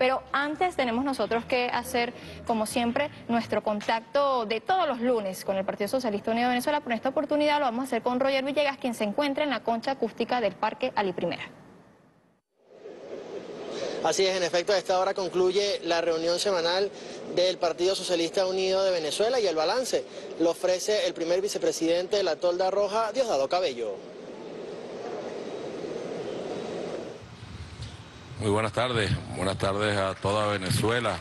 Pero antes tenemos nosotros que hacer, como siempre, nuestro contacto de todos los lunes con el Partido Socialista Unido de Venezuela. Por esta oportunidad lo vamos a hacer con Roger Villegas, quien se encuentra en la concha acústica del Parque Ali Primera. Así es, en efecto, a esta hora concluye la reunión semanal del Partido Socialista Unido de Venezuela y el balance lo ofrece el primer vicepresidente de la Tolda Roja, Diosdado Cabello. Muy buenas tardes, buenas tardes a toda Venezuela.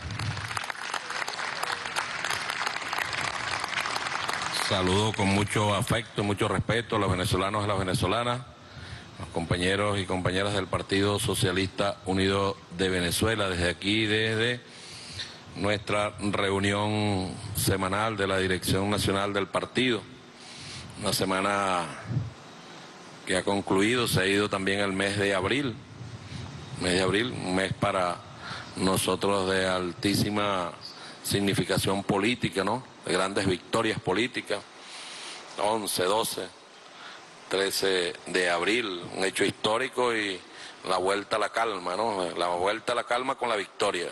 Saludo con mucho afecto, mucho respeto a los venezolanos y a las venezolanas los compañeros y compañeras del Partido Socialista Unido de Venezuela, desde aquí, desde nuestra reunión semanal de la Dirección Nacional del Partido, una semana que ha concluido, se ha ido también el mes de abril, mes de abril, un mes para nosotros de altísima significación política, ¿no? De grandes victorias políticas, 11, 12 13 de abril, un hecho histórico y la vuelta a la calma, ¿no? La vuelta a la calma con la victoria.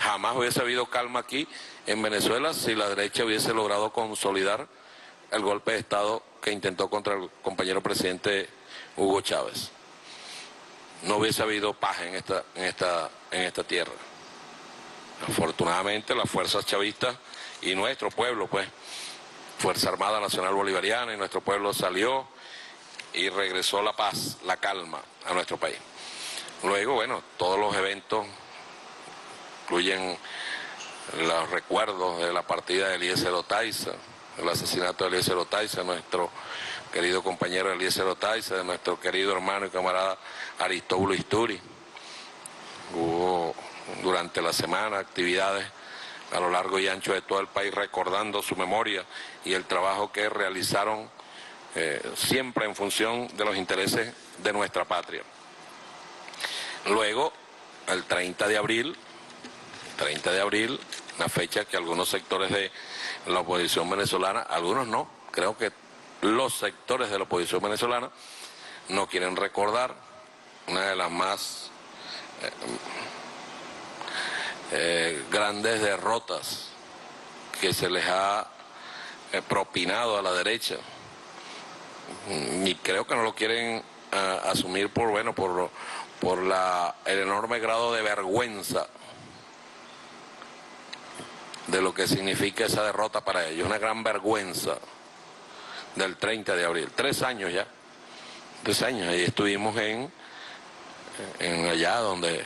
Jamás hubiese habido calma aquí en Venezuela si la derecha hubiese logrado consolidar el golpe de Estado que intentó contra el compañero presidente Hugo Chávez. No hubiese habido paz en esta, en esta, en esta tierra. Afortunadamente las fuerzas chavistas y nuestro pueblo, pues, Fuerza Armada Nacional Bolivariana y nuestro pueblo salió y regresó la paz, la calma a nuestro país. Luego, bueno, todos los eventos incluyen los recuerdos de la partida de Eliezer Otaiza, el asesinato de Eliezer Otaiza, nuestro querido compañero Eliezer Otaiza, de nuestro querido hermano y camarada Aristóbulo Isturi. Hubo durante la semana actividades a lo largo y ancho de todo el país recordando su memoria y el trabajo que realizaron eh, siempre en función de los intereses de nuestra patria. Luego, el 30 de abril, 30 de abril, una fecha que algunos sectores de la oposición venezolana, algunos no, creo que los sectores de la oposición venezolana no quieren recordar una de las más eh, eh, grandes derrotas que se les ha propinado a la derecha. Y creo que no lo quieren ah, asumir por bueno por por la, el enorme grado de vergüenza de lo que significa esa derrota para ellos, una gran vergüenza del 30 de abril, tres años ya, tres años, ahí estuvimos en, en allá donde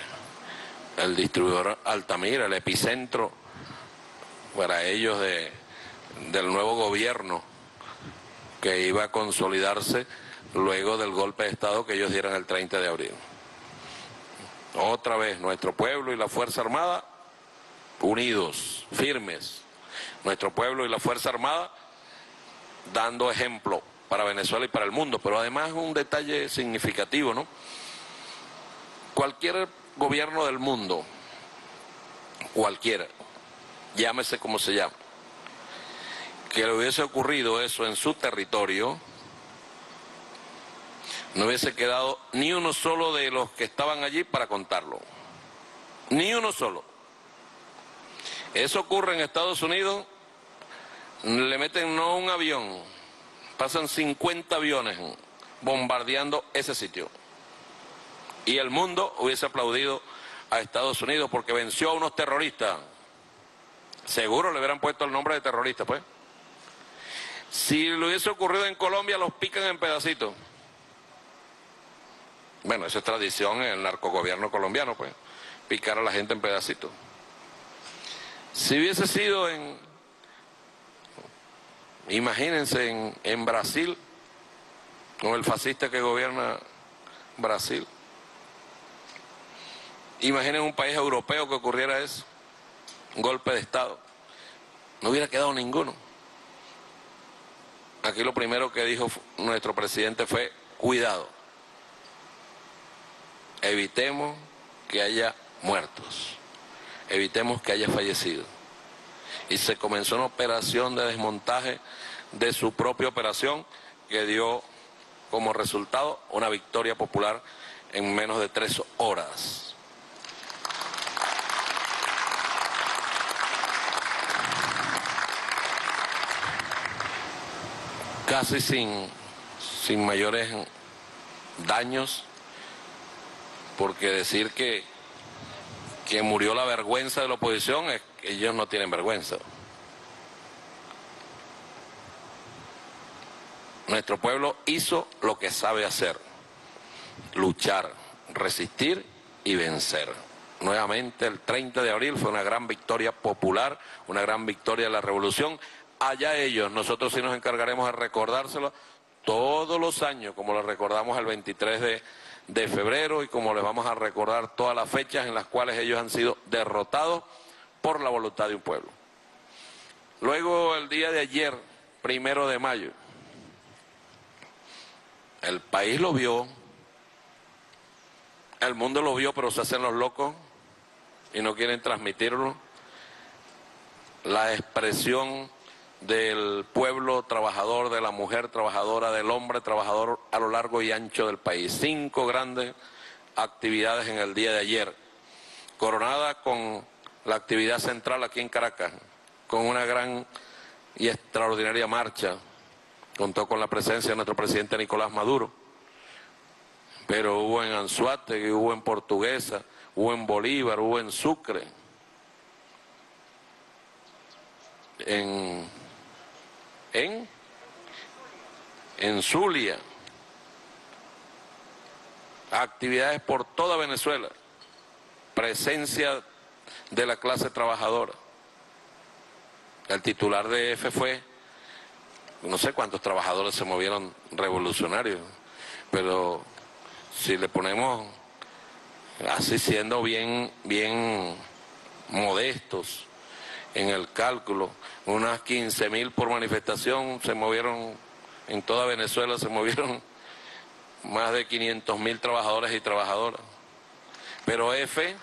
el distribuidor Altamira, el epicentro para ellos de, del nuevo gobierno que iba a consolidarse luego del golpe de Estado que ellos dieran el 30 de abril. Otra vez, nuestro pueblo y la Fuerza Armada unidos, firmes. Nuestro pueblo y la Fuerza Armada dando ejemplo para Venezuela y para el mundo, pero además un detalle significativo, ¿no? Cualquier gobierno del mundo, cualquiera, llámese como se llama, que le hubiese ocurrido eso en su territorio, no hubiese quedado ni uno solo de los que estaban allí para contarlo. Ni uno solo. Eso ocurre en Estados Unidos, le meten no un avión, pasan 50 aviones bombardeando ese sitio. Y el mundo hubiese aplaudido a Estados Unidos porque venció a unos terroristas. Seguro le hubieran puesto el nombre de terrorista, pues. Si lo hubiese ocurrido en Colombia, los pican en pedacitos. Bueno, esa es tradición en el narcogobierno colombiano, pues, picar a la gente en pedacitos. Si hubiese sido en, imagínense, en, Brasil, con el fascista que gobierna Brasil. Imaginen un país europeo que ocurriera eso, un golpe de Estado. No hubiera quedado ninguno. Aquí lo primero que dijo nuestro presidente fue cuidado. Evitemos que haya muertos. Evitemos que haya fallecido y se comenzó una operación de desmontaje de su propia operación que dio como resultado una victoria popular en menos de tres horas. casi sin, sin, mayores daños, porque decir que, que murió la vergüenza de la oposición es ellos no tienen vergüenza. Nuestro pueblo hizo lo que sabe hacer, luchar, resistir y vencer. Nuevamente el 30 de abril fue una gran victoria popular, una gran victoria de la revolución. Allá ellos, nosotros sí nos encargaremos de recordárselo todos los años, como lo recordamos el 23 de, de febrero y como les vamos a recordar todas las fechas en las cuales ellos han sido derrotados por la voluntad de un pueblo. Luego el día de ayer, primero de mayo, el país lo vio, el mundo lo vio, pero se hacen los locos y no quieren transmitirlo. La expresión del pueblo trabajador, de la mujer trabajadora, del hombre trabajador a lo largo y ancho del país. Cinco grandes actividades en el día de ayer, coronada con la actividad central aquí en Caracas, con una gran y extraordinaria marcha contó con la presencia de nuestro presidente Nicolás Maduro, pero hubo en Anzuate, hubo en Portuguesa, hubo en Bolívar, hubo en Sucre, en, en, en Zulia, actividades por toda Venezuela, presencia de la clase trabajadora. El titular de EFE fue no sé cuántos trabajadores se movieron revolucionarios, pero si le ponemos así siendo bien, bien modestos en el cálculo, unas 15 mil por manifestación se movieron, en toda Venezuela se movieron más de 500 mil trabajadores y trabajadoras. Pero F,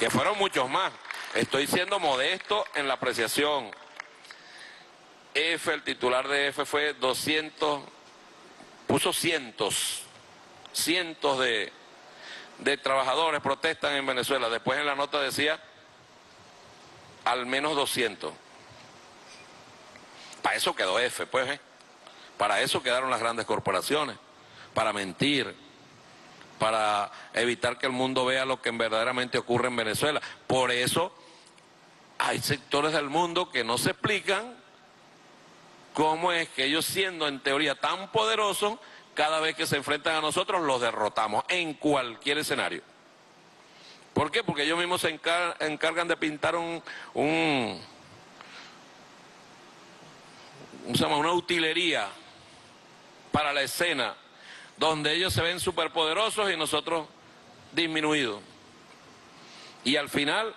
que fueron muchos más, estoy siendo modesto en la apreciación, F, el titular de F fue 200, puso cientos, cientos de, trabajadores protestan en Venezuela. Después en la nota decía al menos 200. Para eso quedó F, pues. ¿eh? Para eso quedaron las grandes corporaciones, para mentir, para evitar que el mundo vea lo que verdaderamente ocurre en Venezuela. Por eso hay sectores del mundo que no se explican cómo es que ellos siendo en teoría tan poderosos, cada vez que se enfrentan a nosotros los derrotamos en cualquier escenario. ¿Por qué? Porque ellos mismos se encargan de pintar un, un, una utilería para la escena, donde ellos se ven superpoderosos y nosotros disminuidos. Y al final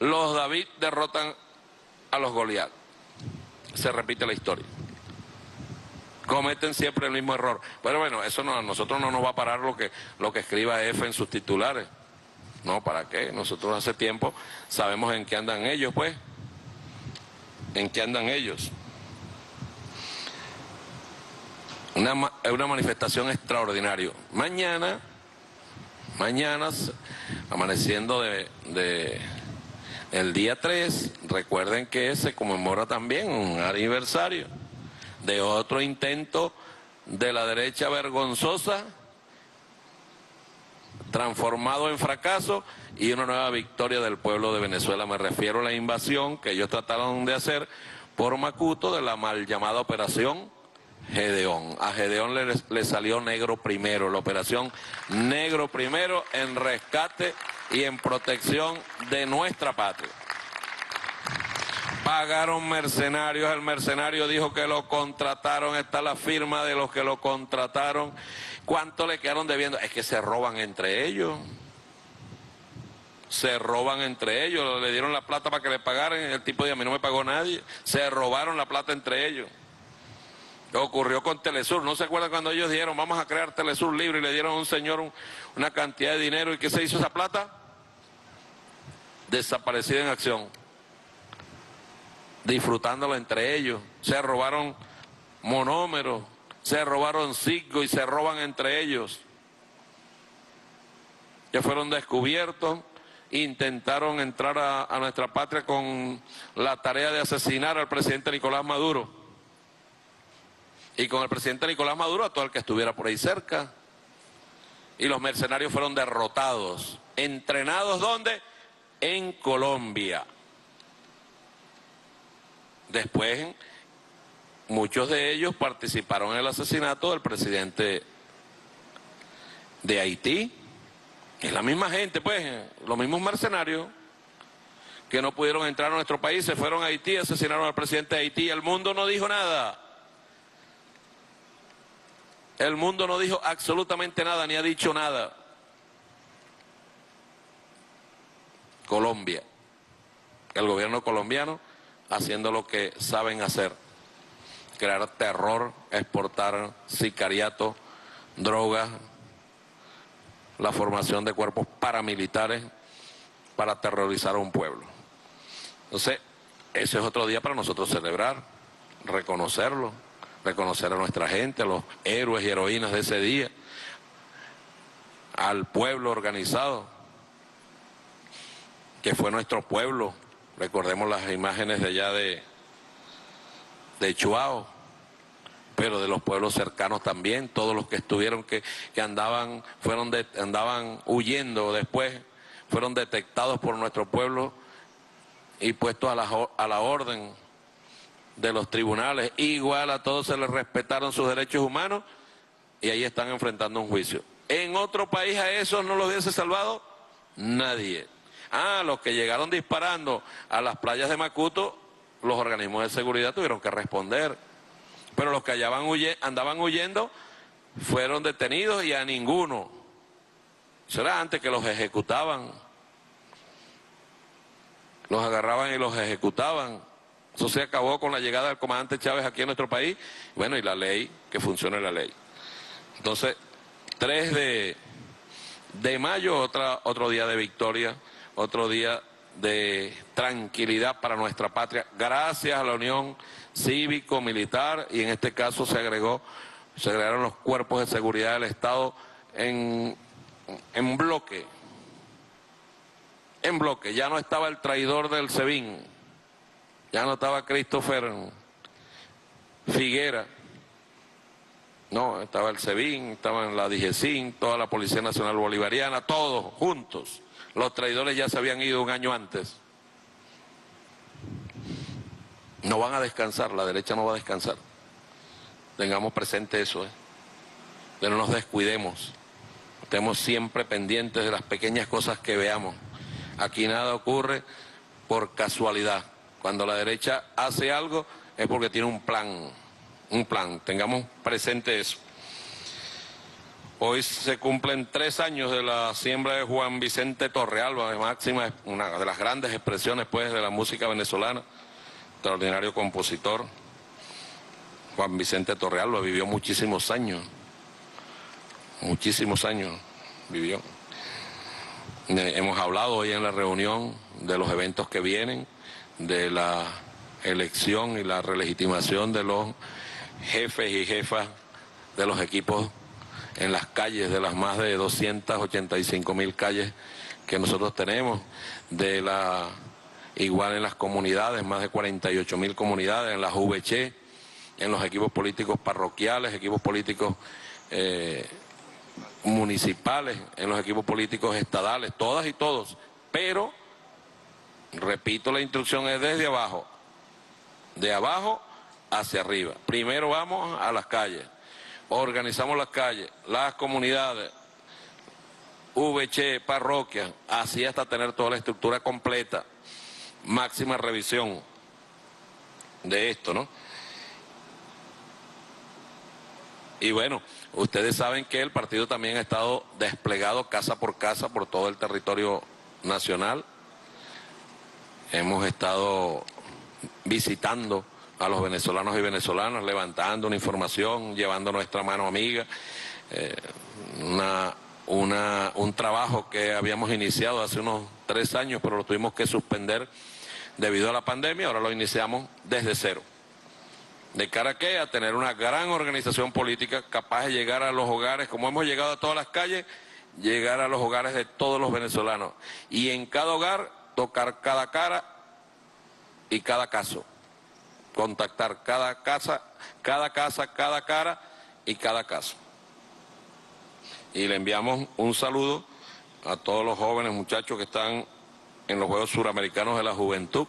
los David derrotan a los Goliat se repite la historia. Cometen siempre el mismo error. Pero bueno, eso no, a nosotros no nos va a parar lo que, lo que escriba F en sus titulares. No, ¿para qué? Nosotros hace tiempo sabemos en qué andan ellos, pues. En qué andan ellos. Una, una manifestación extraordinaria. Mañana, mañana, amaneciendo de, de el día 3, recuerden que se conmemora también un aniversario de otro intento de la derecha vergonzosa, transformado en fracaso y una nueva victoria del pueblo de Venezuela. Me refiero a la invasión que ellos trataron de hacer por Macuto de la mal llamada operación Gedeón. A Gedeón le, salió negro primero, la operación negro primero en rescate y en protección de nuestra patria. Pagaron mercenarios, el mercenario dijo que lo contrataron, está la firma de los que lo contrataron. ¿Cuánto le quedaron debiendo? Es que se roban entre ellos. Se roban entre ellos, le dieron la plata para que le pagaran, el tipo de a mí no me pagó nadie. Se robaron la plata entre ellos. Ocurrió con Telesur, ¿no se acuerdan cuando ellos dijeron vamos a crear Telesur libre y le dieron a un señor una cantidad de dinero y qué se hizo esa plata? Desaparecida en acción, disfrutándolo entre ellos. Se robaron monómeros, se robaron sigos y se roban entre ellos. Ya fueron descubiertos, intentaron entrar a nuestra patria con la tarea de asesinar al presidente Nicolás Maduro y con el presidente Nicolás Maduro a todo el que estuviera por ahí cerca. Y los mercenarios fueron derrotados. ¿Entrenados dónde? En Colombia. Después, muchos de ellos participaron en el asesinato del presidente de Haití. Es la misma gente, pues, los mismos mercenarios que no pudieron entrar a nuestro país, se fueron a Haití, asesinaron al presidente de Haití. El mundo no dijo nada. El mundo no dijo absolutamente nada, ni ha dicho nada. Colombia, el gobierno colombiano haciendo lo que saben hacer, crear terror, exportar sicariato, drogas, la formación de cuerpos paramilitares para aterrorizar a un pueblo. Entonces, ese es otro día para nosotros celebrar, reconocerlo, reconocer a nuestra gente, a los héroes y heroínas de ese día, al pueblo organizado, que fue nuestro pueblo. Recordemos las imágenes de allá de, de Chuao, pero de los pueblos cercanos también, todos los que estuvieron, que, que andaban, fueron de, andaban huyendo después, fueron detectados por nuestro pueblo y puestos a la, a la orden de los tribunales. Igual a todos se les respetaron sus derechos humanos y ahí están enfrentando un juicio. En otro país a esos no los hubiese salvado nadie. Ah, los que llegaron disparando a las playas de Macuto, los organismos de seguridad tuvieron que responder. Pero los que andaban huyendo fueron detenidos y a ninguno. Eso era antes que los ejecutaban. Los agarraban y los ejecutaban. Eso se acabó con la llegada del comandante Chávez aquí en nuestro país. Bueno, y la ley, que funcione la ley. Entonces, 3 de, de mayo, otra, otro día de victoria, otro día de tranquilidad para nuestra patria, gracias a la Unión Cívico-Militar y en este caso se agregó, se agregaron los cuerpos de seguridad del Estado en, en bloque, en bloque, ya no estaba el traidor del SEBIN, ya no estaba Christopher Figuera, no, estaba el SEBIN, estaba la DIGESIN, toda la Policía Nacional Bolivariana, todos juntos. Los traidores ya se habían ido un año antes. No van a descansar, la derecha no va a descansar. Tengamos presente eso, ¿eh? que no nos descuidemos. Estemos siempre pendientes de las pequeñas cosas que veamos. Aquí nada ocurre por casualidad. Cuando la derecha hace algo es porque tiene un plan, un plan. Tengamos presente eso. Hoy se cumplen tres años de la siembra de Juan Vicente Torrealba, máxima, una de las grandes expresiones pues de la música venezolana, extraordinario compositor. Juan Vicente Torrealba vivió muchísimos años, muchísimos años vivió. Hemos hablado hoy en la reunión de los eventos que vienen, de la elección y la relegitimación de los jefes y jefas de los equipos en las calles, de las más de 285 mil calles que nosotros tenemos, de la igual en las comunidades, más de 48 mil comunidades, en las VC, en los equipos políticos parroquiales, equipos políticos eh, municipales, en los equipos políticos estadales, todas y todos, pero repito, la instrucción es desde abajo, de abajo hacia arriba. Primero vamos a las calles, organizamos las calles, las comunidades, VC, parroquias, así hasta tener toda la estructura completa. Máxima revisión de esto, ¿no? Y bueno, ustedes saben que el partido también ha estado desplegado casa por casa por todo el territorio nacional Hemos estado visitando a los venezolanos y venezolanas, levantando una información, llevando nuestra mano amiga, eh, un trabajo que habíamos iniciado hace unos tres años, pero lo tuvimos que suspender debido a la pandemia, ahora lo iniciamos desde cero. De cara a qué? A tener una gran organización política capaz de llegar a los hogares, como hemos llegado a todas las calles, llegar a los hogares de todos los venezolanos. Y en cada hogar tocar cada cara y cada caso. contactar cada casa, cada casa, cada cara y cada caso. Y le enviamos un saludo a todos los jóvenes muchachos que están en los Juegos Suramericanos de la Juventud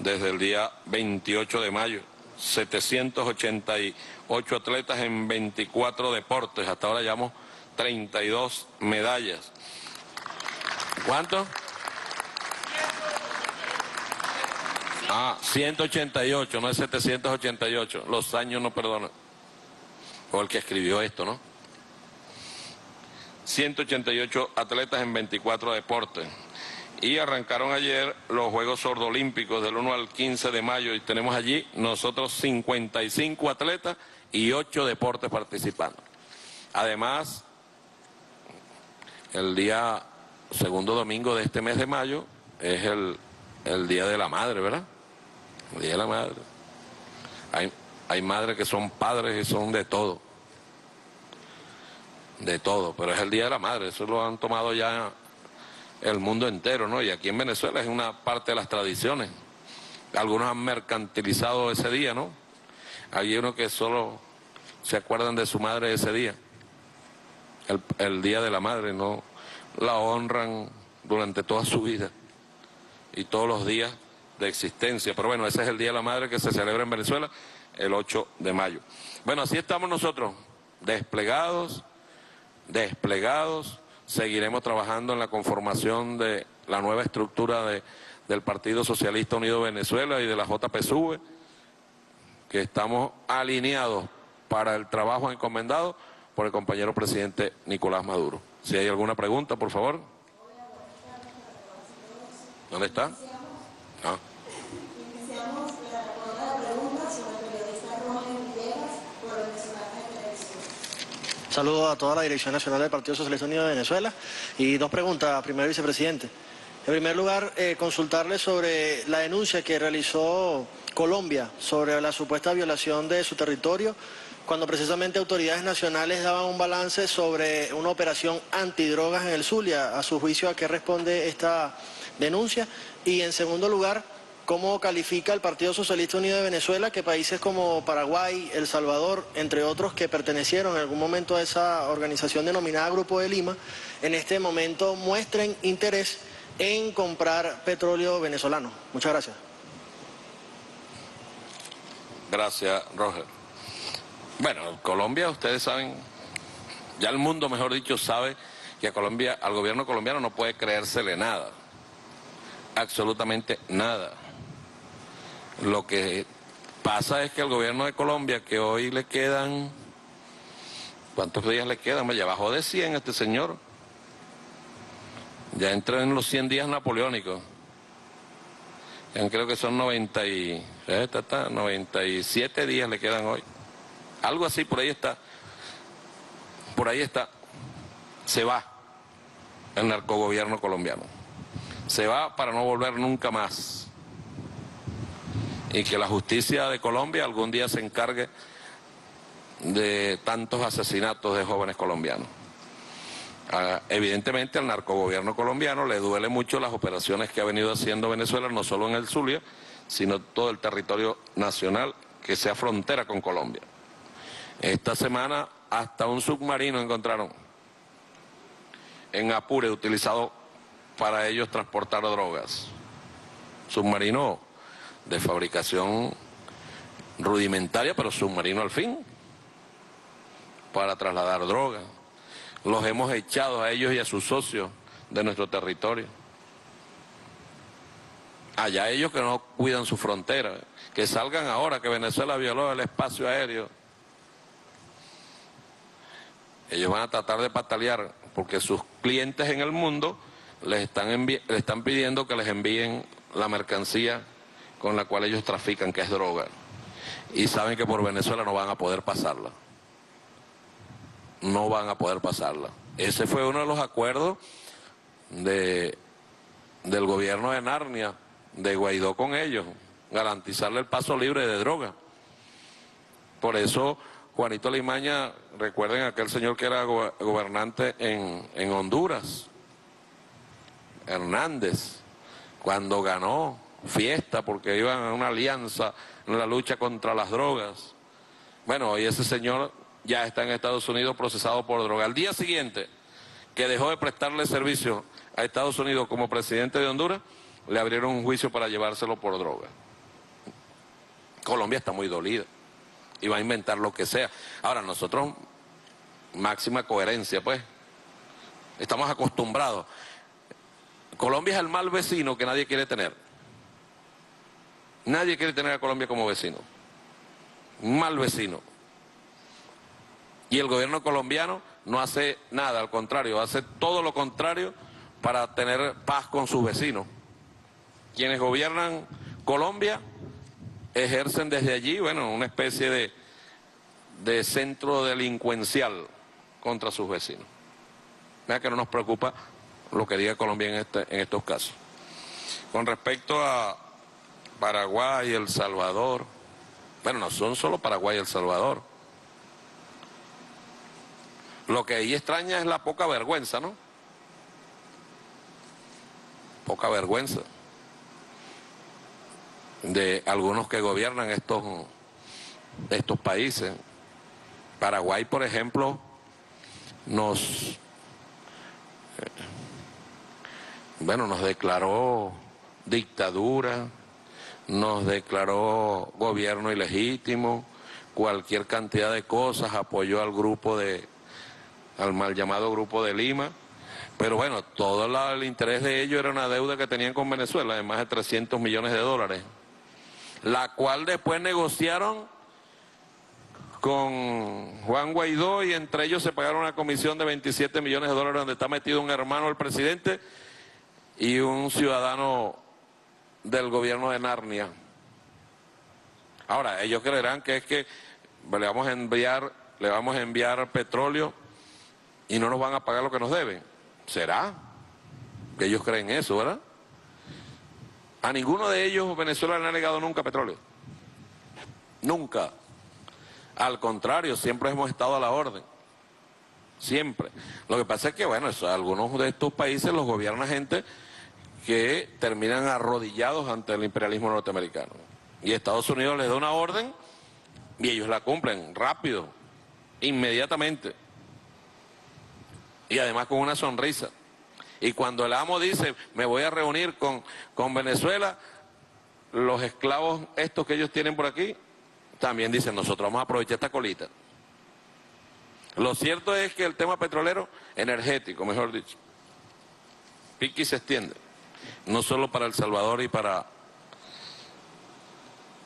desde el día 28 de mayo. 788 atletas en 24 deportes. Hasta ahora llevamos 32 medallas. ¿Cuánto? Ah, 188, no es 788. Los años no perdonan. O el que escribió esto, ¿no? 188 atletas en 24 deportes. Y arrancaron ayer los Juegos Sordolímpicos del 1 al 15 de mayo y tenemos allí nosotros 55 atletas y 8 deportes participando. Además, el día segundo domingo de este mes de mayo es el, el Día de la Madre, ¿verdad? El Día de la Madre. Hay, hay madres que son padres y son de todo. De todo, pero es el Día de la Madre, eso lo han tomado ya el mundo entero, ¿no? Y aquí en Venezuela es una parte de las tradiciones. Algunos han mercantilizado ese día, ¿no? Hay unos que solo se acuerdan de su madre ese día, el, el Día de la Madre, ¿no? La honran durante toda su vida y todos los días de existencia. Pero bueno, ese es el Día de la Madre que se celebra en Venezuela el 8 de mayo. Bueno, así estamos nosotros, desplegados, desplegados. Seguiremos trabajando en la conformación de la nueva estructura de, del Partido Socialista Unido de Venezuela y de la JPSV, que estamos alineados para el trabajo encomendado por el compañero presidente Nicolás Maduro. Si hay alguna pregunta, por favor. ¿Dónde está? Ah. Saludos a toda la Dirección Nacional del Partido Socialista Unido de Venezuela. Y dos preguntas, primer vicepresidente. En primer lugar, eh, consultarle sobre la denuncia que realizó Colombia sobre la supuesta violación de su territorio, cuando precisamente autoridades nacionales daban un balance sobre una operación antidrogas en el Zulia. A su juicio, ¿a qué responde esta denuncia? Y en segundo lugar, ¿Cómo califica el Partido Socialista Unido de Venezuela que países como Paraguay, El Salvador, entre otros que pertenecieron en algún momento a esa organización denominada Grupo de Lima, en este momento muestren interés en comprar petróleo venezolano? Muchas gracias. Gracias, Roger. Bueno, Colombia, ustedes saben, ya el mundo, mejor dicho, sabe que a Colombia, al gobierno colombiano no puede creérsele nada, absolutamente nada. Lo que pasa es que el gobierno de Colombia, que hoy le quedan, ¿cuántos días le quedan? Ya bajó de 100 este señor. Ya entra en los 100 días napoleónicos. Ya creo que son 90 y, 97 días le quedan hoy. Algo así, por ahí está. Por ahí está. Se va el narcogobierno colombiano. Se va para no volver nunca más y que la justicia de Colombia algún día se encargue de tantos asesinatos de jóvenes colombianos. Ah, evidentemente al narcogobierno colombiano le duele mucho las operaciones que ha venido haciendo Venezuela, no solo en el Zulia, sino todo el territorio nacional que sea frontera con Colombia. Esta semana hasta un submarino encontraron en Apure utilizado para ellos transportar drogas. Submarino de fabricación rudimentaria, pero submarino al fin, para trasladar droga. Los hemos echado a ellos y a sus socios de nuestro territorio. Allá ellos que no cuidan su frontera, que salgan ahora que Venezuela violó el espacio aéreo. Ellos van a tratar de patalear porque sus clientes en el mundo les están, les están pidiendo que les envíen la mercancía con la cual ellos trafican, que es droga. Y saben que por Venezuela no van a poder pasarla. No van a poder pasarla. Ese fue uno de los acuerdos de, del gobierno de Narnia, de Guaidó con ellos, garantizarle el paso libre de droga. Por eso Juanito Limaña, recuerden aquel señor que era gobernante en, en Honduras, Hernández, cuando ganó fiesta porque iban a una alianza en la lucha contra las drogas. Bueno, y ese señor ya está en Estados Unidos procesado por droga. Al día siguiente, que dejó de prestarle servicio a Estados Unidos como presidente de Honduras, le abrieron un juicio para llevárselo por droga. Colombia está muy dolida y va a inventar lo que sea. Ahora, nosotros, máxima coherencia, pues, estamos acostumbrados. Colombia es el mal vecino que nadie quiere tener. Nadie quiere tener a Colombia como vecino. Mal vecino. Y el gobierno colombiano no hace nada, al contrario, hace todo lo contrario para tener paz con sus vecinos. Quienes gobiernan Colombia ejercen desde allí, bueno, una especie de, de centro delincuencial contra sus vecinos. Vea que no nos preocupa lo que diga Colombia en, este, en estos casos. Con respecto a Paraguay El Salvador, bueno, no son solo Paraguay y El Salvador. Lo que ahí extraña es la poca vergüenza, ¿no? Poca vergüenza de algunos que gobiernan estos, estos países. Paraguay, por ejemplo, nos, bueno, nos declaró dictadura, nos declaró gobierno ilegítimo, cualquier cantidad de cosas, apoyó al grupo de, al mal llamado Grupo de Lima. Pero bueno, todo el interés de ellos era una deuda que tenían con Venezuela de más de 300 millones de dólares la cual después negociaron con Juan Guaidó y entre ellos se pagaron una comisión de 27 millones de dólares donde está metido un hermano del presidente y un ciudadano del gobierno de Narnia. Ahora, ellos creerán que es que le vamos a enviar, le vamos a enviar petróleo y no nos van a pagar lo que nos deben. ¿Será? Que ellos creen eso, ¿verdad? A ninguno de ellos Venezuela le ha negado nunca petróleo. Nunca. Al contrario, siempre hemos estado a la orden. Siempre. Lo que pasa es que, bueno, algunos de estos países los gobierna gente que terminan arrodillados ante el imperialismo norteamericano. Y Estados Unidos les da una orden y ellos la cumplen rápido, inmediatamente. Y además con una sonrisa. Y cuando el amo dice, me voy a reunir con, con Venezuela, los esclavos estos que ellos tienen por aquí, también dicen, nosotros vamos a aprovechar esta colita. Lo cierto es que el tema petrolero, energético, mejor dicho, piqui se extiende, no solo para El Salvador y para,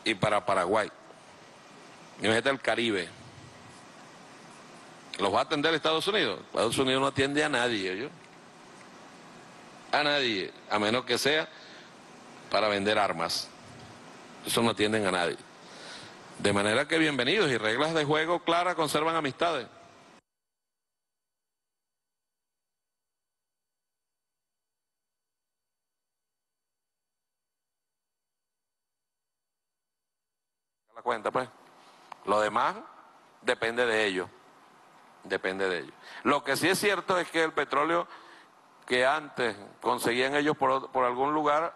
y para Paraguay. Imagínate el Caribe. ¿Los va a atender Estados Unidos? Estados Unidos no atiende a nadie. a nadie, a menos que sea para vender armas. Eso no atienden a nadie. De manera que bienvenidos y reglas de juego claras conservan amistades. La cuenta, pues. Lo demás depende de ellos. Depende de ellos. Lo que sí es cierto es que el petróleo que antes conseguían ellos por, algún lugar,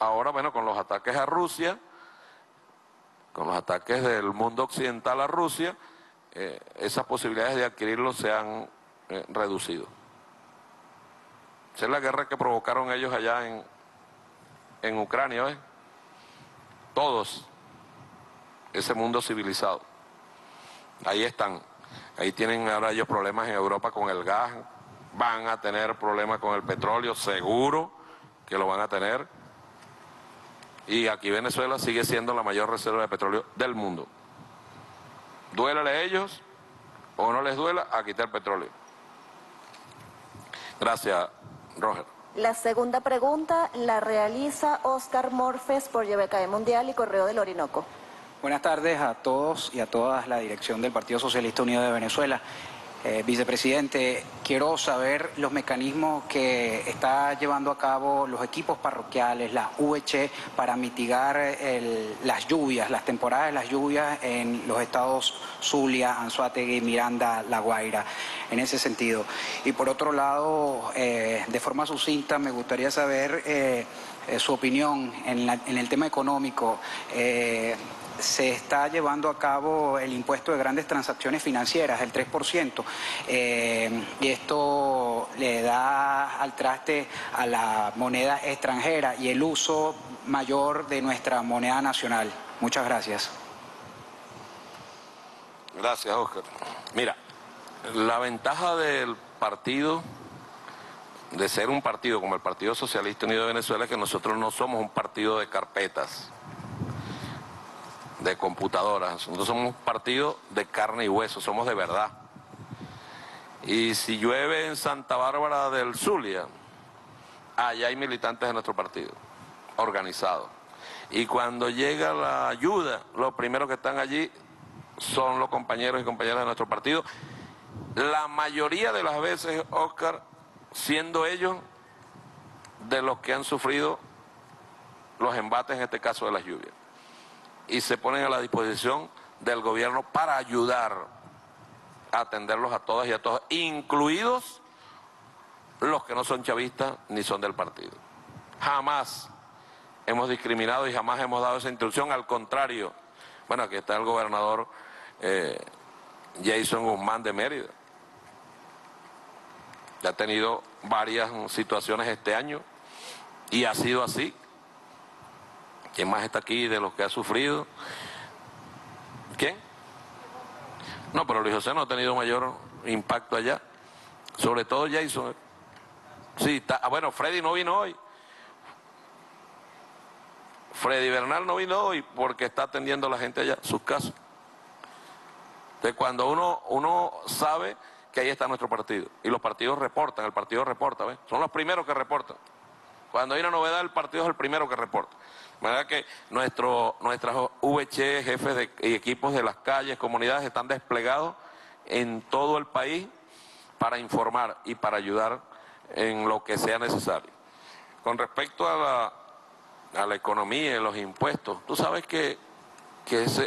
ahora, bueno, con los ataques a Rusia, con los ataques del mundo occidental a Rusia, eh, esas posibilidades de adquirirlo se han eh, reducido. Esa es la guerra que provocaron ellos allá en, en Ucrania, ¿eh? Todos, ese mundo civilizado. Ahí están. Ahí tienen ahora ellos problemas en Europa con el gas, van a tener problemas con el petróleo, seguro que lo van a tener. Y aquí Venezuela sigue siendo la mayor reserva de petróleo del mundo. Duélale a ellos o no les duela, a quitar petróleo. Gracias, Roger. La segunda pregunta la realiza Oscar Morfes por YBKE Mundial y Correo del Orinoco. Buenas tardes a todos y a todas la dirección del Partido Socialista Unido de Venezuela. Eh, vicepresidente, quiero saber los mecanismos que está llevando a cabo los equipos parroquiales, la UH, para mitigar las lluvias, las temporadas de las lluvias en los estados Zulia, Anzuategui, Miranda, La Guaira, en ese sentido. Y por otro lado, eh, de forma sucinta, me gustaría saber... Eh, su opinión en, el tema económico. Eh, se está llevando a cabo el impuesto de grandes transacciones financieras, el 3%, y esto le da al traste a la moneda extranjera y el uso mayor de nuestra moneda nacional. Muchas gracias. Gracias, Oscar. Mira, la ventaja del partido, de ser un partido como el Partido Socialista Unido de Venezuela, es que nosotros no somos un partido de carpetas, de computadoras. Nosotros somos un partido de carne y hueso, somos de verdad. Y si llueve en Santa Bárbara del Zulia, allá hay militantes de nuestro partido, organizados. Y cuando llega la ayuda, los primeros que están allí son los compañeros y compañeras de nuestro partido. La mayoría de las veces, Oscar, siendo ellos de los que han sufrido los embates, en este caso de las lluvias. Y se ponen a la disposición del gobierno para ayudar a atenderlos a todas y a todos, incluidos los que no son chavistas ni son del partido. Jamás hemos discriminado y jamás hemos dado esa instrucción, al contrario. Bueno, aquí está el gobernador eh, Jason Guzmán de Mérida. Ya ha tenido varias situaciones este año y ha sido así. ¿Quién más está aquí de los que ha sufrido? ¿Quién? No, pero Luis José no ha tenido mayor impacto allá. Sobre todo Jason. Sí, está, ah, bueno, Freddy no vino hoy. Freddy Bernal no vino hoy porque está atendiendo a la gente allá, sus casos. Entonces, cuando uno, uno sabe que ahí está nuestro partido, y los partidos reportan, el partido reporta, ¿ves? Son los primeros que reportan. Cuando hay una novedad, el partido es el primero que reporta. Manera que nuestro, nuestras VC, jefes y equipos de las calles, comunidades, están desplegados en todo el país para informar y para ayudar en lo que sea necesario. Con respecto a la, a la economía y los impuestos, tú sabes que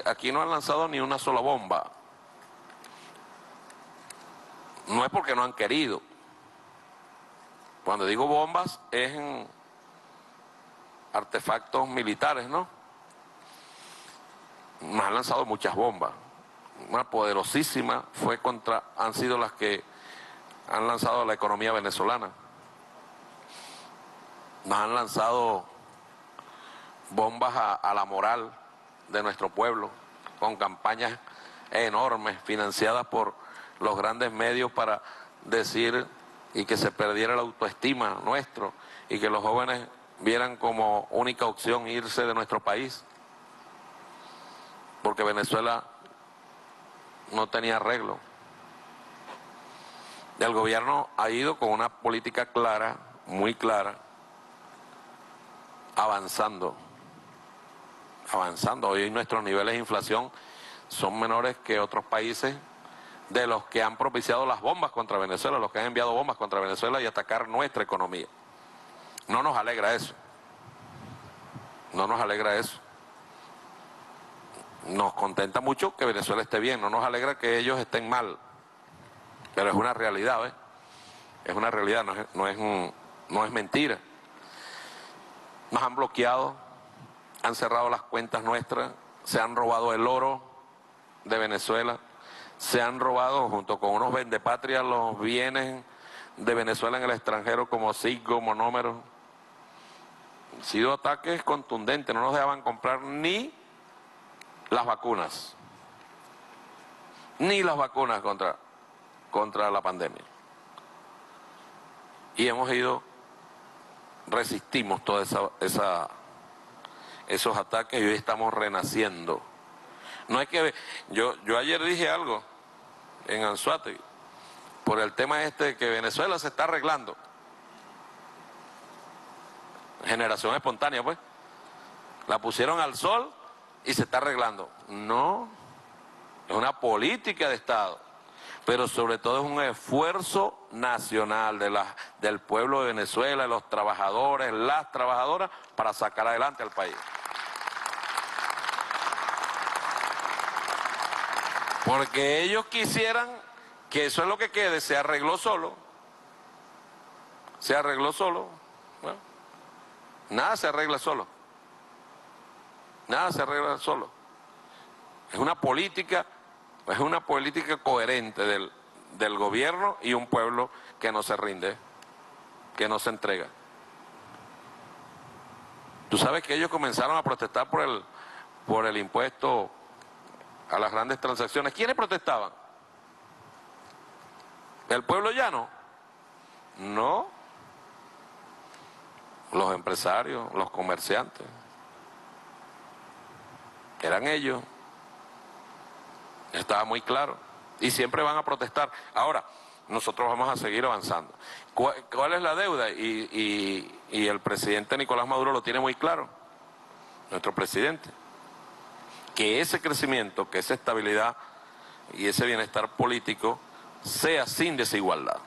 aquí no han lanzado ni una sola bomba no es porque no han querido. Cuando digo bombas es en artefactos militares, ¿no? Nos han lanzado muchas bombas. Una poderosísima fue contra, han sido las que han lanzado la economía venezolana. Nos han lanzado bombas a, a la moral de nuestro pueblo, con campañas enormes financiadas por los grandes medios para decir y que se perdiera la autoestima nuestro y que los jóvenes vieran como única opción irse de nuestro país, porque Venezuela no tenía arreglo. El gobierno ha ido con una política clara, muy clara, avanzando, avanzando. Hoy nuestros niveles de inflación son menores que otros países de los que han propiciado las bombas contra Venezuela, los que han enviado bombas contra Venezuela y atacar nuestra economía. No nos alegra eso. No nos alegra eso. Nos contenta mucho que Venezuela esté bien, no nos alegra que ellos estén mal. Pero es una realidad, ¿ves? Es una realidad, no es, no es, no es mentira. Nos han bloqueado, han cerrado las cuentas nuestras, se han robado el oro de Venezuela se han robado junto con unos vendepatrias los bienes de Venezuela en el extranjero como Cisco, monómeros. Han sido ataques contundentes, no nos dejaban comprar ni las vacunas, ni las vacunas contra, contra la pandemia. Y hemos ido, resistimos todos esa, esos ataques y hoy estamos renaciendo. No es que yo, yo ayer dije algo, en Anzuate por el tema este que Venezuela se está arreglando. Generación espontánea, pues. La pusieron al sol y se está arreglando. No, es una política de Estado, pero sobre todo es un esfuerzo nacional de la, del pueblo de Venezuela, de los trabajadores, las trabajadoras, para sacar adelante al país. Porque ellos quisieran que eso es lo que quede, se arregló solo. Se arregló solo. Nada se arregla solo. Nada se arregla solo. Es una política, es una política coherente del, del gobierno y un pueblo que no se rinde, que no se entrega. Tú sabes que ellos comenzaron a protestar por el, por el impuesto a las grandes transacciones. ¿Quiénes protestaban? ¿El pueblo llano? No. Los empresarios, los comerciantes. Eran ellos. Estaba muy claro. Y siempre van a protestar. Ahora, nosotros vamos a seguir avanzando. ¿Cuál, es la deuda? Y, y el presidente Nicolás Maduro lo tiene muy claro. Nuestro presidente. Que ese crecimiento, que esa estabilidad y ese bienestar político sea sin desigualdad.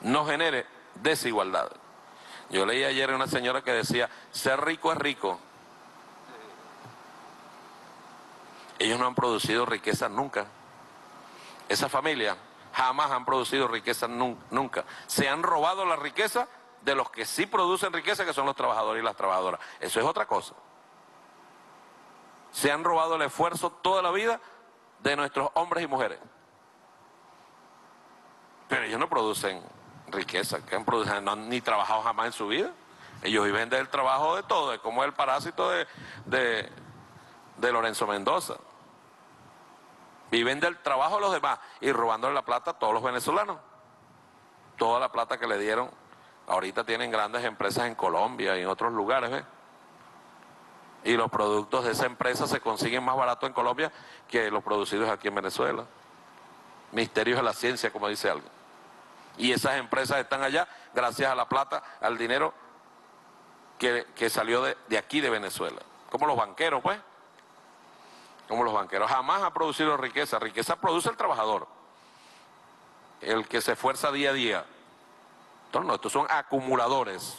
No genere desigualdad. Yo leí ayer una señora que decía, ser rico es rico. Ellos no han producido riqueza nunca. Esa familia jamás han producido riqueza nunca. Se han robado la riqueza de los que sí producen riqueza, que son los trabajadores y las trabajadoras. Eso es otra cosa. Se han robado el esfuerzo toda la vida de nuestros hombres y mujeres. Pero ellos no producen riqueza, que han, producido, no han ni trabajado jamás en su vida. Ellos viven del trabajo de todo, es como el parásito de, de, de Lorenzo Mendoza. Viven del trabajo de los demás y robándole la plata a todos los venezolanos. Toda la plata que le dieron, ahorita tienen grandes empresas en Colombia y en otros lugares, ¿ves? Y los productos de esa empresa se consiguen más barato en Colombia que los producidos aquí en Venezuela. Misterios de la ciencia, como dice alguien. Y esas empresas están allá gracias a la plata, al dinero que, salió de, de, aquí de Venezuela. Como los banqueros, pues. Como los banqueros. Jamás ha producido riqueza. Riqueza produce el trabajador. El que se esfuerza día a día. Entonces, no, estos son acumuladores,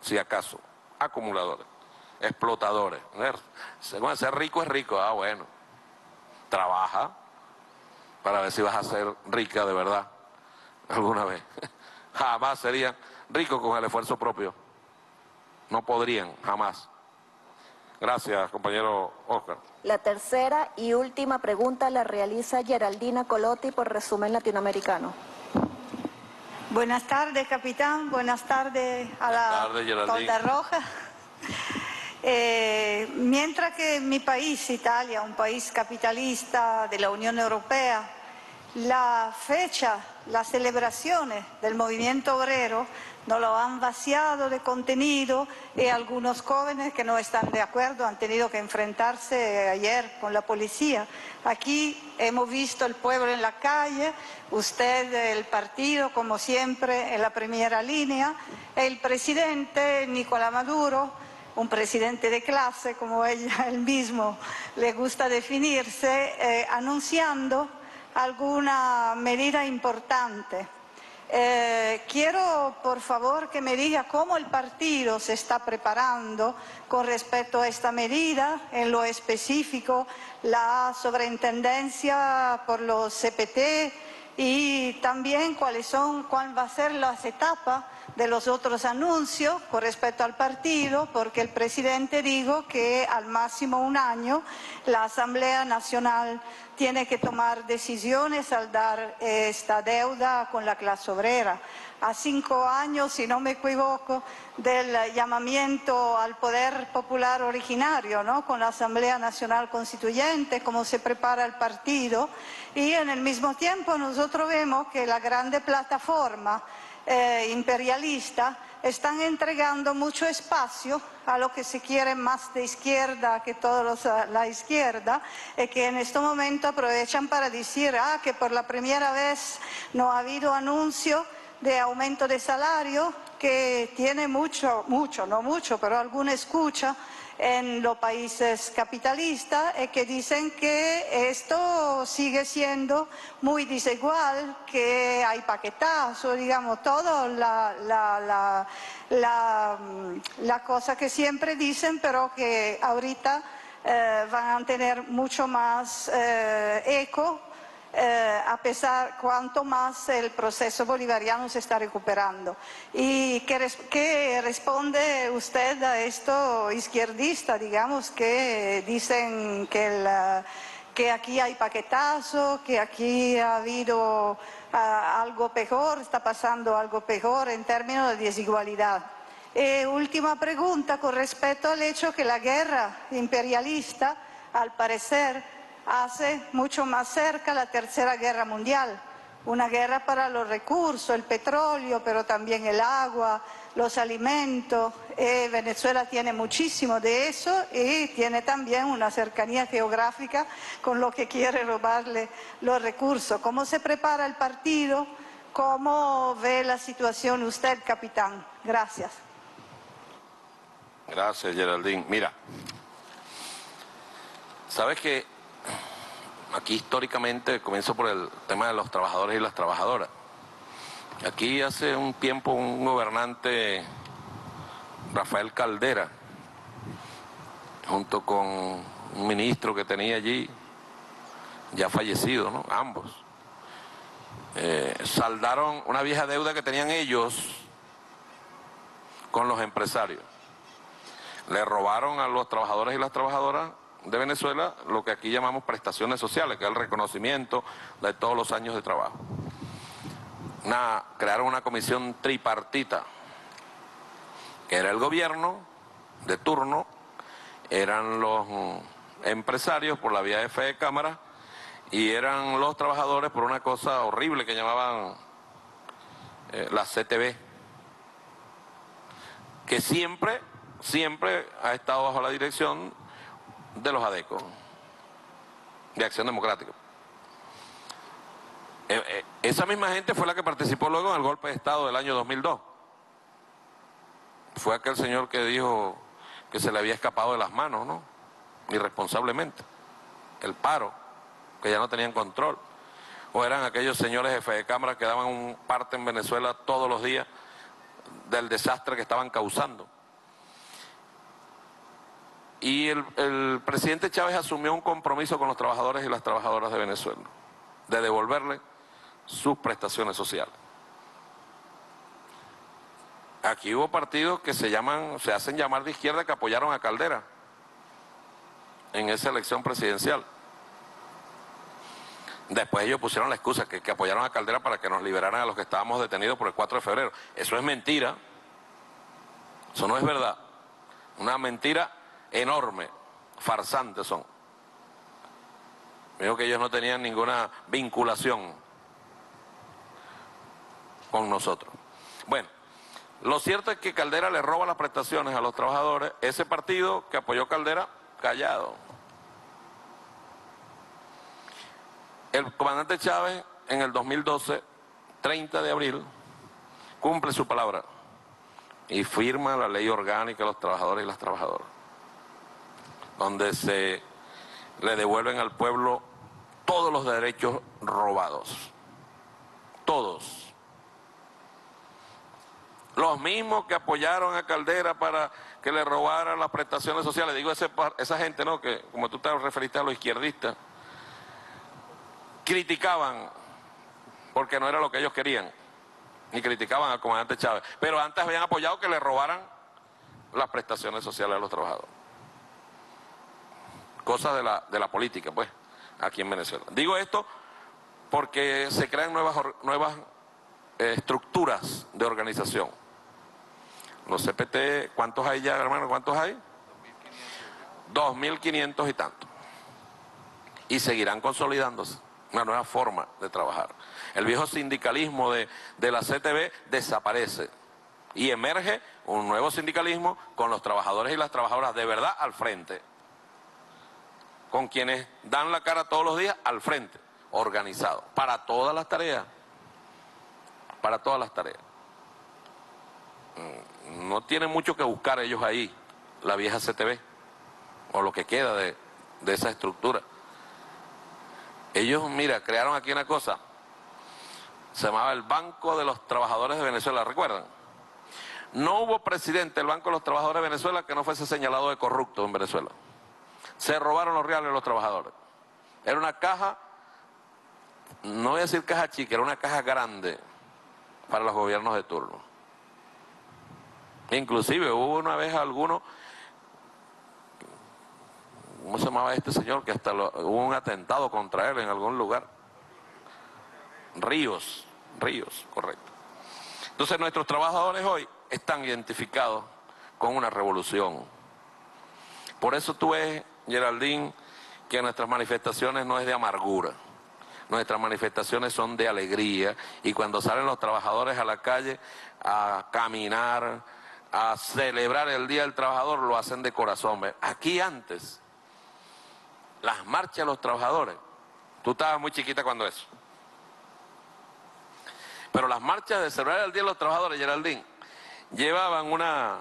si acaso. Acumuladores. Explotadores. Ser rico es rico. Ah, bueno. Trabaja para ver si vas a ser rica de verdad alguna vez. Jamás serían ricos con el esfuerzo propio. No podrían, jamás. Gracias, compañero Oscar. La tercera y última pregunta la realiza Geraldina Colotti por Resumen Latinoamericano. Buenas tardes, capitán. Buenas tardes a la Roja. Eh, mientras que mi país, Italia, un país capitalista de la Unión Europea, la fecha, las celebraciones del movimiento obrero no lo han vaciado de contenido y algunos jóvenes que no están de acuerdo han tenido que enfrentarse ayer con la policía. Aquí hemos visto el pueblo en la calle, usted, el partido, como siempre, en la primera línea, el presidente Nicolás Maduro, un presidente de clase, como ella, él mismo le gusta definirse, eh, anunciando alguna medida importante. Eh, quiero, por favor, que me diga cómo el partido se está preparando con respecto a esta medida, en lo específico, la sobrintendencia por los CPT y también cuáles son, cuál va a ser las etapas de los otros anuncios con respecto al partido, porque el presidente dijo que al máximo un año la Asamblea Nacional tiene que tomar decisiones al dar esta deuda con la clase obrera. A cinco años, si no me equivoco, del llamamiento al poder popular originario, ¿no? con la Asamblea Nacional Constituyente, cómo se prepara el partido, y en el mismo tiempo nosotros vemos que la grande plataforma eh, imperialista están entregando mucho espacio a lo que se quiere más de izquierda que todos la izquierda y que en este momento aprovechan para decir ah, que por la primera vez no ha habido anuncio de aumento de salario que tiene mucho, mucho, no mucho, pero alguna escucha en los países capitalistas y que dicen que esto sigue siendo muy desigual, que hay paquetazo, digamos, todo la, la, la, cosa que siempre dicen, pero que ahorita eh, van a tener mucho más eh, eco eh, a pesar cuanto más el proceso bolivariano se está recuperando. ¿Y qué, responde usted a esto izquierdista, digamos, que dicen que, aquí hay paquetazo, que aquí ha habido ah, algo peor, está pasando algo peor en términos de desigualdad? Y última pregunta con respecto al hecho que la guerra imperialista, al parecer, hace mucho más cerca la Tercera Guerra Mundial, una guerra para los recursos, el petróleo, pero también el agua, los alimentos. Eh, Venezuela tiene muchísimo de eso y tiene también una cercanía geográfica con lo que quiere robarle los recursos. ¿Cómo se prepara el partido? ¿Cómo ve la situación usted, capitán? Gracias. Gracias, Geraldine. Mira, sabes que aquí históricamente comienzo por el tema de los trabajadores y las trabajadoras. Aquí hace un tiempo un gobernante, Rafael Caldera, junto con un ministro que tenía allí, ya fallecido, ¿no? Ambos. Eh, saldaron una vieja deuda que tenían ellos con los empresarios. Le robaron a los trabajadores y las trabajadoras de Venezuela lo que aquí llamamos prestaciones sociales, que es el reconocimiento de todos los años de trabajo. crearon una comisión tripartita, que era el gobierno de turno, eran los empresarios por la vía de fe de cámara y eran los trabajadores por una cosa horrible que llamaban eh, la CTV, que siempre, siempre ha estado bajo la dirección de los ADECO, de Acción Democrática. Eh, eh, esa misma gente fue la que participó luego en el golpe de Estado del año 2002. Fue aquel señor que dijo que se le había escapado de las manos, ¿no? Irresponsablemente. El paro, que ya no tenían control. O eran aquellos señores jefes de cámara que daban un parte en Venezuela todos los días del desastre que estaban causando. Y el, presidente Chávez asumió un compromiso con los trabajadores y las trabajadoras de Venezuela, de devolverle sus prestaciones sociales. Aquí hubo partidos que se llaman, se hacen llamar de izquierda que apoyaron a Caldera en esa elección presidencial. Después ellos pusieron la excusa que, que, apoyaron a Caldera para que nos liberaran a los que estábamos detenidos por el 4 de febrero. Eso es mentira. Eso no es verdad. Una mentira enorme, farsantes son. Me que ellos no tenían ninguna vinculación con nosotros. Bueno, lo cierto es que Caldera le roba las prestaciones a los trabajadores. Ese partido que apoyó Caldera, callado. El comandante Chávez en el 2012, 30 de abril, cumple su palabra y firma la ley orgánica de los trabajadores y las trabajadoras donde se le devuelven al pueblo todos los derechos robados. Todos. Los mismos que apoyaron a Caldera para que le robaran las prestaciones sociales. Digo, esa gente, ¿no? Que como tú te referiste a los izquierdistas, criticaban porque no era lo que ellos querían. Ni criticaban al comandante Chávez. Pero antes habían apoyado que le robaran las prestaciones sociales a los trabajadores cosas de la, de la política, pues, aquí en Venezuela. Digo esto porque se crean nuevas, nuevas eh, estructuras de organización. Los CPT, ¿cuántos hay ya, hermano? ¿Cuántos hay? 2.500 y tanto. Y seguirán consolidándose una nueva forma de trabajar. El viejo sindicalismo de, de la CTV desaparece y emerge un nuevo sindicalismo con los trabajadores y las trabajadoras de verdad al frente con quienes dan la cara todos los días al frente, organizado, para todas las tareas, para todas las tareas. Mm, no tienen mucho que buscar ellos ahí, la vieja CTV, o lo que queda de, de esa estructura. Ellos, mira, crearon aquí una cosa, se llamaba el Banco de los Trabajadores de Venezuela, ¿recuerdan? No hubo presidente del Banco de los Trabajadores de Venezuela que no fuese señalado de corrupto en Venezuela se robaron los reales los trabajadores. Era una caja no voy a decir caja chica, era una caja grande para los gobiernos de turno. Inclusive hubo una vez alguno, ¿cómo se llamaba este señor? Que hasta hubo un atentado contra él en algún lugar. Ríos, Ríos, correcto. Entonces nuestros trabajadores hoy están identificados con una revolución. Por eso tú ves, Geraldine, que nuestras manifestaciones no es de amargura. Nuestras manifestaciones son de alegría y cuando salen los trabajadores a la calle a caminar, a celebrar el Día del Trabajador, lo hacen de corazón. Aquí antes, las marchas de los trabajadores, tú estabas muy chiquita cuando eso. Pero las marchas de celebrar el Día de los Trabajadores, Geraldine, llevaban una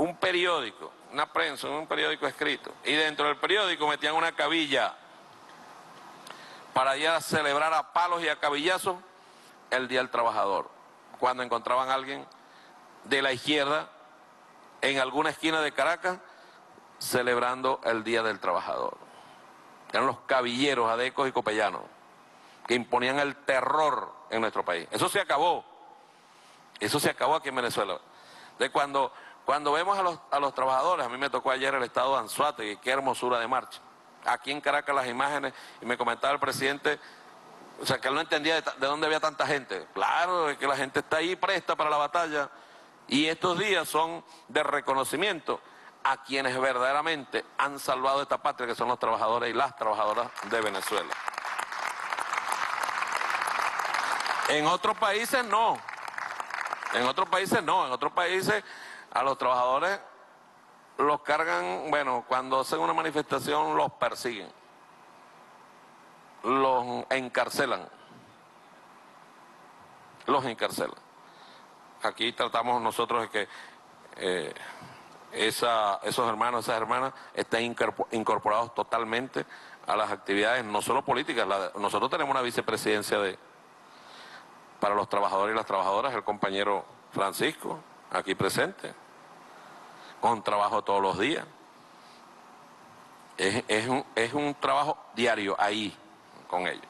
un periódico, una prensa, un periódico escrito, y dentro del periódico metían una cabilla para ir a celebrar a palos y a cabillazos el Día del Trabajador. Cuando encontraban a alguien de la izquierda en alguna esquina de Caracas celebrando el Día del Trabajador. Eran los cabilleros, adecos y copellanos, que imponían el terror en nuestro país. Eso se acabó. Eso se acabó aquí en Venezuela. De cuando, cuando vemos a los, a los trabajadores, a mí me tocó ayer el estado de Anzuate, qué hermosura de marcha aquí en Caracas las imágenes y me comentaba el presidente, o sea, que él no entendía de, dónde había tanta gente. Claro, es que la gente está ahí presta para la batalla y estos días son de reconocimiento a quienes verdaderamente han salvado esta patria, que son los trabajadores y las trabajadoras de Venezuela. En otros países no, en otros países no, en otros países a los trabajadores los cargan, bueno, cuando hacen una manifestación los persiguen, los encarcelan, los encarcelan. Aquí tratamos nosotros de que eh, esos hermanos, esas hermanas estén incorporados totalmente a las actividades, no solo políticas, nosotros tenemos una vicepresidencia de para los trabajadores y las trabajadoras, el compañero Francisco, aquí presente con trabajo todos los días. Es, un, es un trabajo diario ahí con ellos.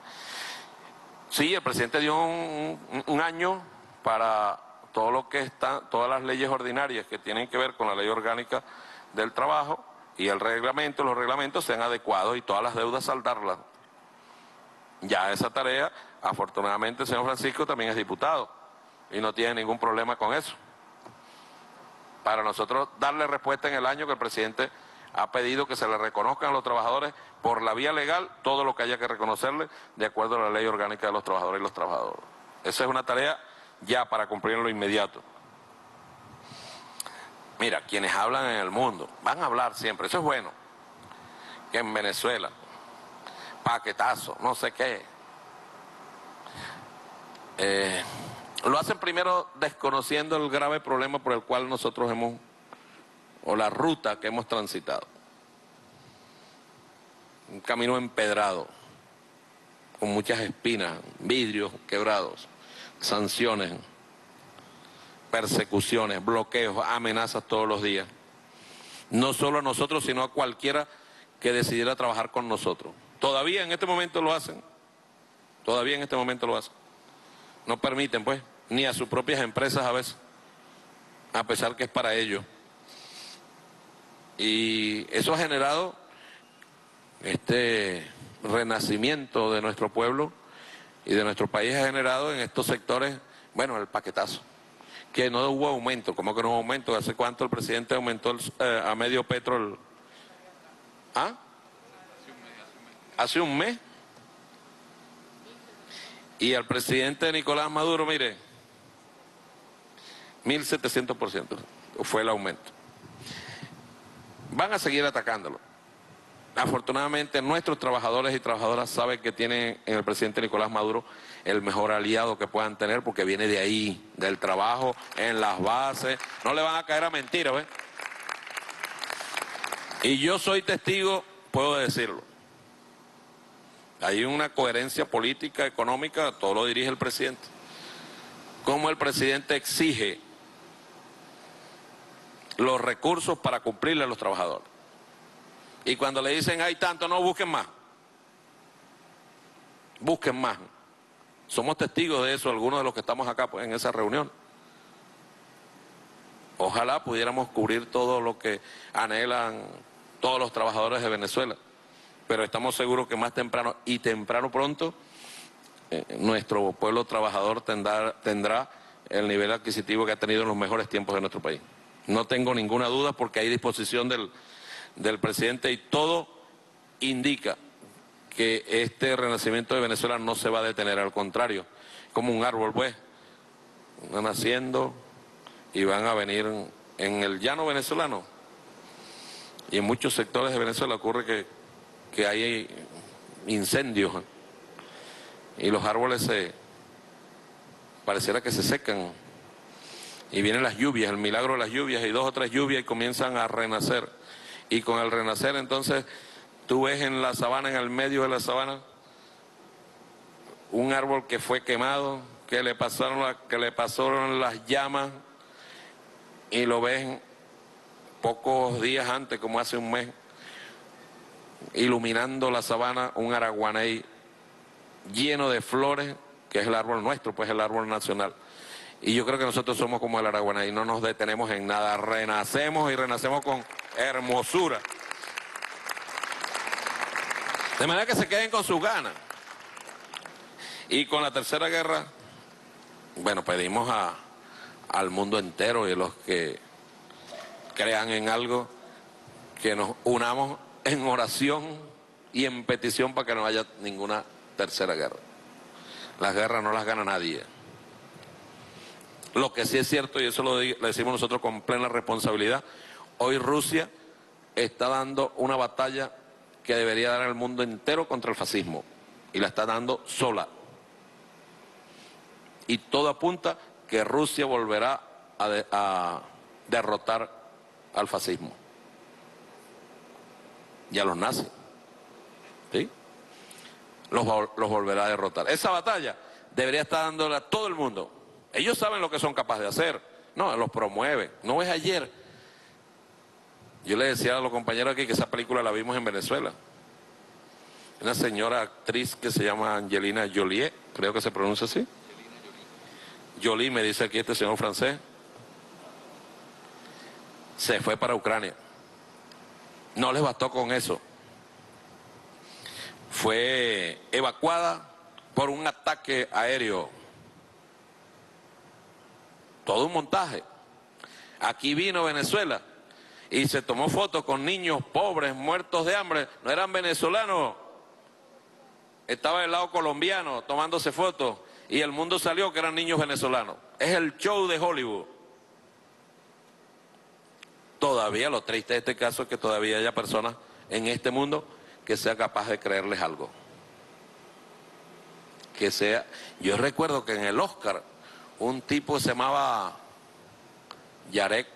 Sí, el presidente dio un, año para todo lo que está, todas las leyes ordinarias que tienen que ver con la ley orgánica del trabajo y el reglamento, los reglamentos sean adecuados y todas las deudas saldarlas. Ya esa tarea, afortunadamente el señor Francisco también es diputado y no tiene ningún problema con eso para nosotros darle respuesta en el año que el presidente ha pedido que se le reconozcan a los trabajadores por la vía legal todo lo que haya que reconocerle de acuerdo a la ley orgánica de los trabajadores y los trabajadores. Esa es una tarea ya para cumplir en lo inmediato. Mira, quienes hablan en el mundo van a hablar siempre, eso es bueno, que en Venezuela, paquetazo, no sé qué. Eh, lo hacen primero desconociendo el grave problema por el cual nosotros hemos, o la ruta que hemos transitado. Un camino empedrado, con muchas espinas, vidrios quebrados, sanciones, persecuciones, bloqueos, amenazas todos los días. No solo a nosotros, sino a cualquiera que decidiera trabajar con nosotros. Todavía en este momento lo hacen. Todavía en este momento lo hacen. No permiten, pues, ni a sus propias empresas a veces, a pesar que es para ellos. Y eso ha generado este renacimiento de nuestro pueblo y de nuestro país ha generado en estos sectores, bueno, el paquetazo, que no hubo aumento, como que no hubo aumento? ¿Hace cuánto el presidente aumentó eh, a medio petrol? ¿Ah? Hace un mes. Y al presidente Nicolás Maduro, mire, 1.700% fue el aumento. Van a seguir atacándolo. Afortunadamente nuestros trabajadores y trabajadoras saben que tienen en el presidente Nicolás Maduro el mejor aliado que puedan tener porque viene de ahí, del trabajo, en las bases. No le van a caer a mentiras, ¿ves? Y yo soy testigo, puedo decirlo. Hay una coherencia política, económica, todo lo dirige el presidente. Como el presidente exige los recursos para cumplirle a los trabajadores. Y cuando le dicen hay tanto, no busquen más. busquen más. Somos testigos de eso, algunos de los que estamos acá pues, en esa reunión. Ojalá pudiéramos cubrir todo lo que anhelan todos los trabajadores de Venezuela, pero estamos seguros que más temprano y temprano pronto eh, nuestro pueblo trabajador tendrá, tendrá el nivel adquisitivo que ha tenido en los mejores tiempos de nuestro país. No tengo ninguna duda porque hay disposición del, del presidente y todo indica que este renacimiento de Venezuela no se va a detener, al contrario, como un árbol, pues, van naciendo y van a venir en el llano venezolano y en muchos sectores de Venezuela ocurre que, que hay incendios y los árboles se pareciera que se secan y vienen las lluvias, el milagro de las lluvias y dos o tres lluvias y comienzan a renacer. Y con el renacer entonces tú ves en la sabana, en el medio de la sabana, un árbol que fue quemado, que le pasaron, que le pasaron las llamas y lo ves pocos días antes, como hace un mes, iluminando la sabana, un araguaney lleno de flores, que es el árbol nuestro, pues el árbol nacional. Y yo creo que nosotros somos como el araguaney, no nos detenemos en nada, renacemos y renacemos con hermosura. De manera que se queden con sus ganas. Y con la tercera guerra, bueno, pedimos a, al mundo entero y a los que crean en algo, que nos unamos en oración y en petición para que no haya ninguna tercera guerra. Las guerras no las gana nadie. Lo que sí es cierto, y eso lo decimos nosotros con plena responsabilidad, hoy Rusia está dando una batalla que debería dar al mundo entero contra el fascismo, y la está dando sola. Y todo apunta que Rusia volverá a, a derrotar al fascismo y a los nazis. ¿Sí? Los, los, volverá a derrotar. Esa batalla debería estar dándola a todo el mundo. Ellos saben lo que son capaces de hacer. No, los promueven. No es ayer. Yo le decía a los compañeros aquí que esa película la vimos en Venezuela. Una señora actriz que se llama Angelina Jolie, creo que se pronuncia así. Jolie, me dice aquí este señor francés, se fue para Ucrania. No les bastó con eso. Fue evacuada por un ataque aéreo. Todo un montaje. Aquí vino Venezuela y se tomó fotos con niños pobres, muertos de hambre. No eran venezolanos. Estaba del lado colombiano tomándose fotos y el mundo salió que eran niños venezolanos. Es el show de Hollywood. Todavía lo triste de este caso es que todavía haya personas en este mundo que sea capaz de creerles algo. Que sea, yo recuerdo que en el Oscar un tipo se llamaba Yarek,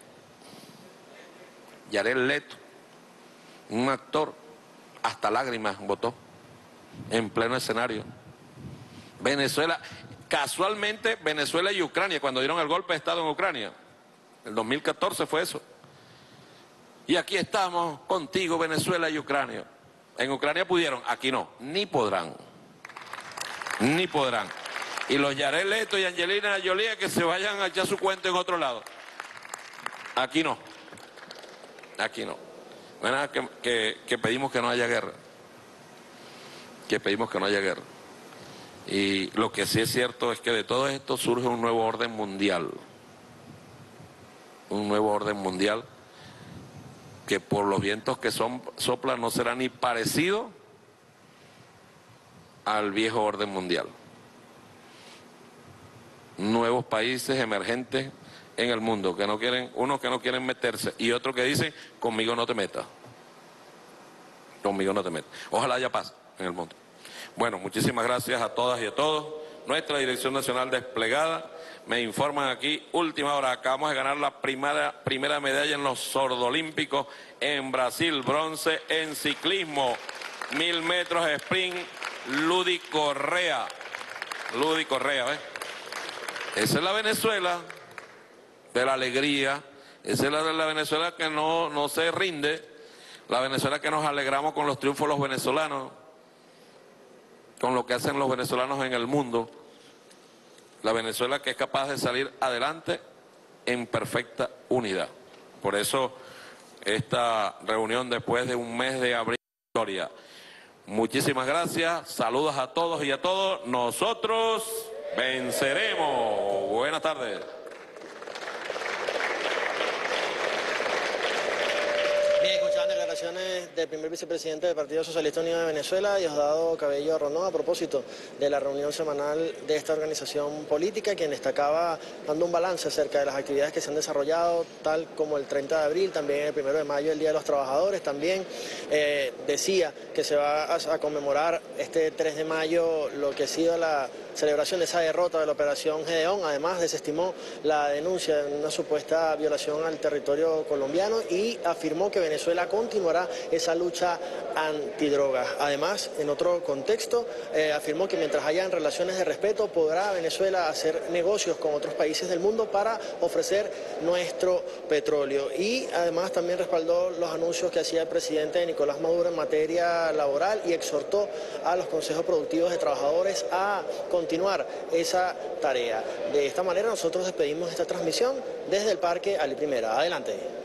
Yarek Leto, un actor, hasta lágrimas votó en pleno escenario. Venezuela, Casualmente Venezuela y Ucrania, cuando dieron el golpe de Estado en Ucrania, el 2014 fue eso. Y aquí estamos contigo, Venezuela y Ucrania. En Ucrania pudieron, aquí no, ni podrán. Ni podrán. Y los Yared Leto y Angelina Jolie que se vayan a echar su cuento en otro lado. Aquí no. Aquí no. Que, que pedimos que no haya guerra. Que pedimos que no haya guerra. Y lo que sí es cierto es que de todo esto surge un nuevo orden mundial. Un nuevo orden mundial que por los vientos que son, soplan no será ni parecido al viejo orden mundial. Nuevos países emergentes en el mundo que no quieren, unos que no quieren meterse y otros que dicen conmigo no te metas. Conmigo no te metas. Ojalá haya paz en el mundo. Bueno, muchísimas gracias a todas y a todos. Nuestra Dirección Nacional desplegada. Me informan aquí, última hora, acabamos de ganar la primera, primera medalla en los sordolímpicos en Brasil, bronce en ciclismo, mil metros sprint, Ludi Correa. Ludi Correa, ¿ves? Esa es la Venezuela de la alegría, esa es la, la Venezuela que no, no se rinde, la Venezuela que nos alegramos con los triunfos los venezolanos con lo que hacen los venezolanos en el mundo, la Venezuela que es capaz de salir adelante en perfecta unidad. Por eso esta reunión después de un mes de abril historia. Muchísimas gracias, saludos a todos y a todos. Nosotros venceremos. Buenas tardes. Bien, escuchaban declaraciones del primer vicepresidente del Partido Socialista Unido de Venezuela, Diosdado Cabello Rondón, a propósito de la reunión semanal de esta organización política, quien destacaba dando un balance acerca de las actividades que se han desarrollado, tal como el 30 de abril, también el 1 de mayo, el Día de los Trabajadores, también eh, decía que se va a, a conmemorar este 3 de mayo lo que ha sido la celebración de esa derrota de la operación Gedeón. Además, desestimó la denuncia de una supuesta violación al territorio colombiano y afirmó que Venezuela continuará esa lucha antidrogas. Además, en otro contexto, eh, afirmó que mientras hayan relaciones de respeto, podrá Venezuela hacer negocios con otros países del mundo para ofrecer nuestro petróleo. Y además también respaldó los anuncios que hacía el presidente Nicolás Maduro en materia laboral y exhortó a los consejos productivos de trabajadores a continuar esa tarea. De esta manera nosotros despedimos esta transmisión desde el Parque Ali Primera. Adelante.